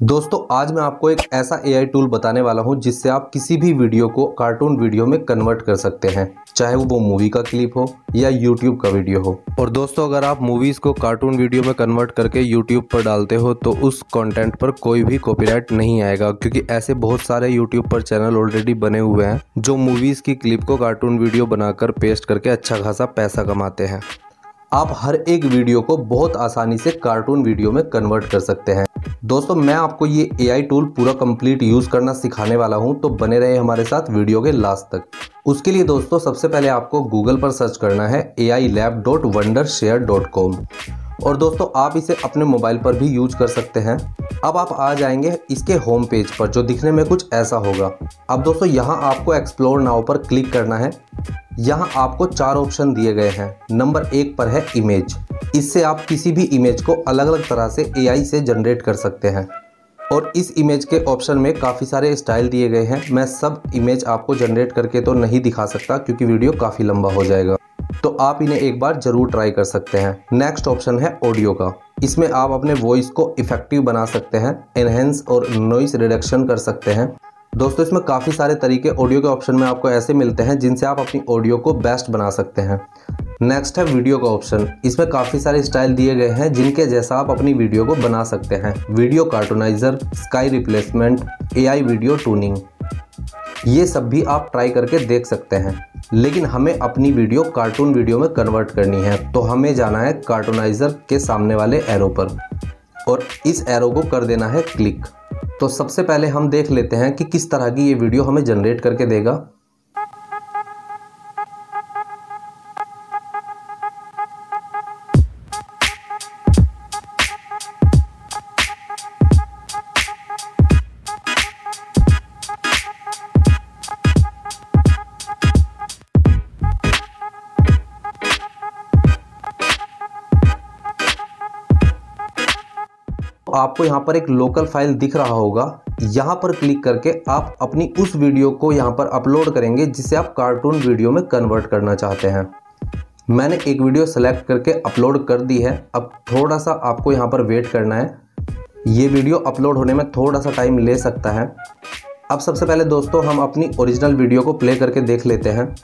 दोस्तों, आज मैं आपको एक ऐसा एआई टूल बताने वाला हूँ, जिससे आप किसी भी वीडियो को कार्टून वीडियो में कन्वर्ट कर सकते हैं, चाहे वो मूवी का क्लिप हो या यूट्यूब का वीडियो हो। और दोस्तों, अगर आप मूवीज़ को कार्टून वीडियो में कन्वर्ट करके यूट्यूब पर डालते हो तो उस कंटेंट पर कोई भी कॉपीराइट नहीं आएगा, क्योंकि ऐसे बहुत सारे यूट्यूब पर चैनल ऑलरेडी बने हुए हैं, जो मूवीज़ की क्लिप को कार्टून वीडियो बनाकर पेस्ट करके अच्छा खासा पैसा कमाते हैं। आप हर एक वीडियो को बहुत आसानी से कार्टून वीडियो में कन्वर्ट कर सकते हैं। दोस्तों, मैं आपको ये एआई टूल पूरा कंप्लीट यूज़ करना सिखाने वाला हूँ तो बने रहे हमारे साथ वीडियो के लास्ट तक। उसके लिए दोस्तों, सबसे पहले आपको गूगल पर सर्च करना है A I lab dot Wondershare dot com और दोस्तों, आप इसे अपने मोबाइल पर भी यूज़ कर सकते हैं। अब आप आ जाएँगे इसके होम पेज पर, जो दिखने में कुछ ऐसा होगा। अब दोस्तों, यहाँ आपको एक्सप्लोर नाउ पर क्लिक करना है। यहाँ आपको चार ऑप्शन दिए गए हैं। नंबर एक पर है इमेज इससे आप किसी भी इमेज को अलग अलग तरह से एआई से जनरेट कर सकते हैं। और इस इमेज के ऑप्शन में काफ़ी सारे स्टाइल दिए गए हैं। मैं सब इमेज आपको जनरेट करके तो नहीं दिखा सकता क्योंकि वीडियो काफ़ी लंबा हो जाएगा। तो आप इन्हें एक बार ज़रूर ट्राई कर सकते हैं। नेक्स्ट ऑप्शन है ऑडियो का। इसमें आप अपने वॉइस को इफ़ेक्टिव बना सकते हैं एनहेंस और नॉइस रिडक्शन कर सकते हैं। दोस्तों, इसमें काफ़ी सारे तरीके ऑडियो के ऑप्शन में आपको ऐसे मिलते हैं जिनसे आप अपनी ऑडियो को बेस्ट बना सकते हैं। नेक्स्ट है वीडियो का ऑप्शन इसमें काफ़ी सारे स्टाइल दिए गए हैं जिनके जैसा आप अपनी वीडियो को बना सकते हैं। Video cartoonizer sky replacement AI video tooning ये सब भी आप ट्राई करके देख सकते हैं। लेकिन हमें अपनी वीडियो कार्टून वीडियो में कन्वर्ट करनी है। तो हमें जाना है कार्टूनाइजर के सामने वाले एरो पर। और इस एरो को कर देना है क्लिक तो सबसे पहले हम देख लेते हैं कि किस तरह की ये वीडियो हमें जनरेट करके देगा। आपको यहाँ पर एक लोकल फ़ाइल दिख रहा होगा। यहाँ पर क्लिक करके आप अपनी उस वीडियो को यहाँ पर अपलोड करेंगे, जिसे आप कार्टून वीडियो में कन्वर्ट करना चाहते हैं। मैंने एक वीडियो सेलेक्ट करके अपलोड कर दी है। अब थोड़ा सा आपको यहाँ पर वेट करना है। ये वीडियो अपलोड होने में थोड़ा सा टाइम ले सकता है। अब सबसे पहले दोस्तों, हम अपनी ओरिजिनल वीडियो को प्ले करके देख लेते हैं।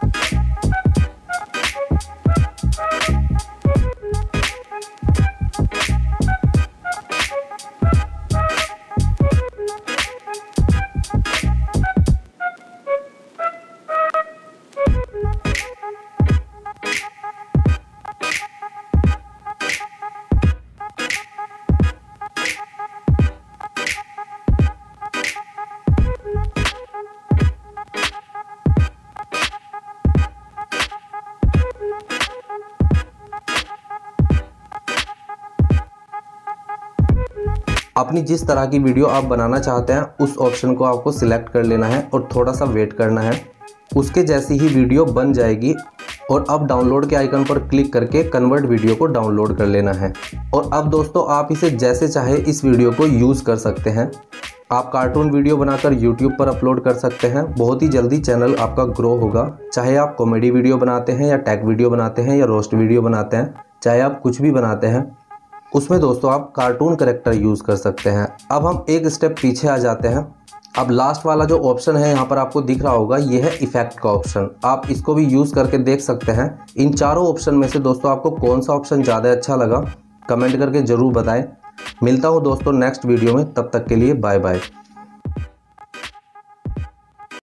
अपनी जिस तरह की वीडियो आप बनाना चाहते हैं, उस ऑप्शन को आपको सिलेक्ट कर लेना है और थोड़ा सा वेट करना है। उसके जैसी ही वीडियो बन जाएगी और अब डाउनलोड के आइकन पर क्लिक करके कन्वर्ट वीडियो को डाउनलोड कर लेना है। और अब दोस्तों, आप इसे जैसे चाहे इस वीडियो को यूज़ कर सकते हैं। आप कार्टून वीडियो बनाकर यूट्यूब पर अपलोड कर सकते हैं। बहुत ही जल्दी चैनल आपका ग्रो होगा। चाहे आप कॉमेडी वीडियो बनाते हैं या टैग वीडियो बनाते हैं या रोस्ट वीडियो बनाते हैं, चाहे आप कुछ भी बनाते हैं उसमें दोस्तों आप कार्टून करेक्टर यूज़ कर सकते हैं। अब हम एक स्टेप पीछे आ जाते हैं। अब लास्ट वाला जो ऑप्शन है, यहाँ पर आपको दिख रहा होगा, ये है इफ़ेक्ट का ऑप्शन आप इसको भी यूज़ करके देख सकते हैं। इन चारों ऑप्शन में से दोस्तों आपको कौन सा ऑप्शन ज़्यादा अच्छा लगा कमेंट करके ज़रूर बताएँ। मिलता हूँ दोस्तों नेक्स्ट वीडियो में, तब तक के लिए बाय बाय